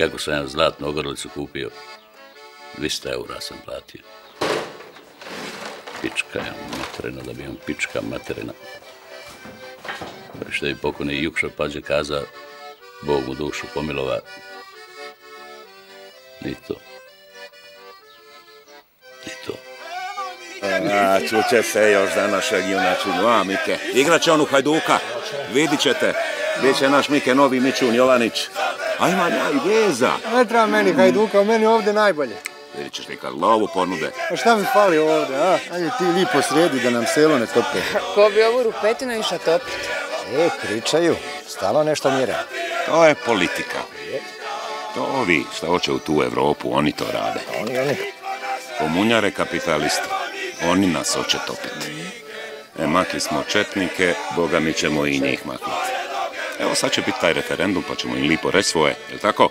Kako sam ja zlatnu ogrlicu kupio? 200 eura sam platio. Pička je materina, da bi on pička materina. Pa što je pokojni Jukša Pađe kaza, Bog mu dušu pomilova. Ni to. Ni to. A, čuće se još za našeg a Mike. Igrat će on u Hajduka, vidit ćete. Biće naš Mike novi Mičun Jovanić. A ima ja i veza. Ne treba meni Hajduka, meni ovdje najbolje. Vidit ćeš ti kad lovu ponude. A šta mi fali ovdje, a? Ajde ti lipo sredi da nam selo ne tope. Ko bi ovu rupetinu išao topiti? E, pričaju, stalo nešto mjere. To je politika. To ovi što hoće u tu Evropu, oni to rade. Oni, oni. Komunjare kapitalisti, oni nas hoće topiti. E, makli smo četnike, boga mi ćemo i njih maknuti. Evo sad će biti taj referendum, pa ćemo im lipo reći svoje, jel tako?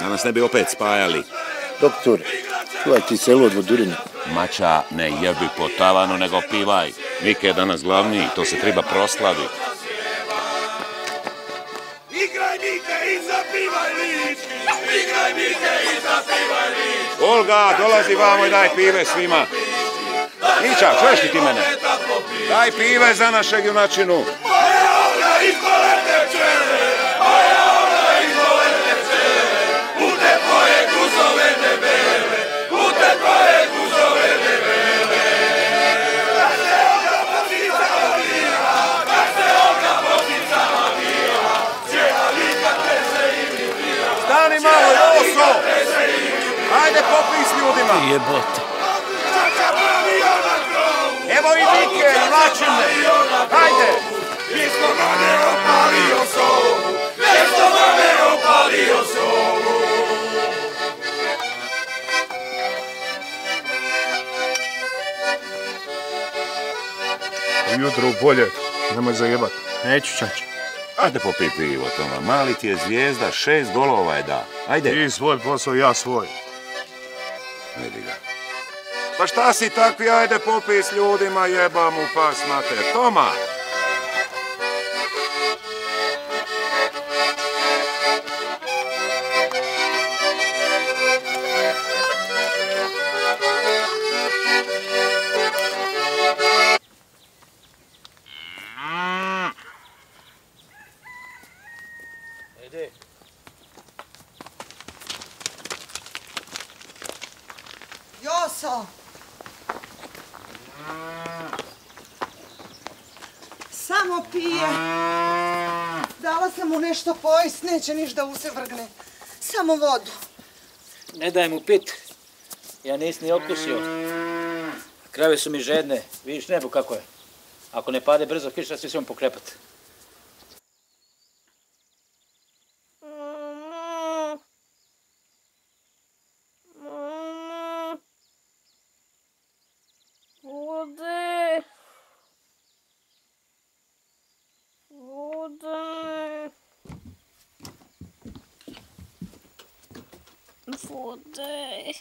Da nas ne bi opet spajali. Doktor, čuvaj ti selo od Vodurina. Mača, ne jebi po tavanu, nego pivaj. Mike je danas glavni, to se treba proslavi. Igraj Mike i zapivaj lički! Igraj Mike i zapivaj lički! Olga, dolazi vamo i daj pive svima. Mića, čuješ li ti mene? Daj pive za našeg junačinu. Stani malo, Joso! Ajde popij s ljudima. Jebote. Evo i Mike, junačine. Ajde. Mjesto mame opalio sobu! Mjesto mame opalio sobu! Ujutro u polje, nemoj zajebat. Neću čač. Ajde popij pivo, Toma. Mali ti je zvijezda, šest golova je da. Ajde. Ti svoj posao, ja svoj. Vidi ga. Pa šta si takvi, ajde popij s ljudima, jeba mu pas mater. Toma! Joso! Samo pije. Dala sam mu nešto pojest, neće niš da use vrgne. Samo vodu. Ne daj mu pit. Ja nis ni okusio. Krave su mi žedne. Vidiš nebo kako je. Ako ne pade brzo kiša, svi ćemo pokrepat. wurde day.